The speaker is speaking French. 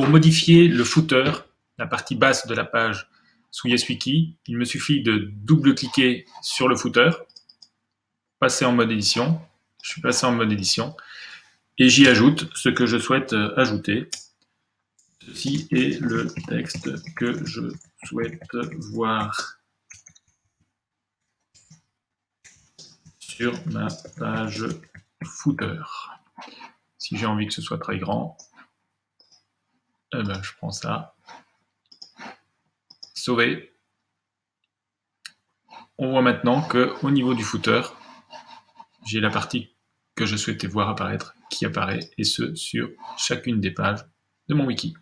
pour modifier le footer, la partie basse de la page sous YesWiki, il me suffit de double-cliquer sur le footer, passer en mode édition, je suis passé en mode édition, et j'y ajoute ce que je souhaite euh, ajouter. Ceci est le texte que je souhaite voir sur ma page footer. Si j'ai envie que ce soit très grand, eh ben, je prends ça. Sauver. On voit maintenant qu'au niveau du footer, j'ai la partie que je souhaitais voir apparaître qui apparaît, et ce sur chacune des pages de mon wiki.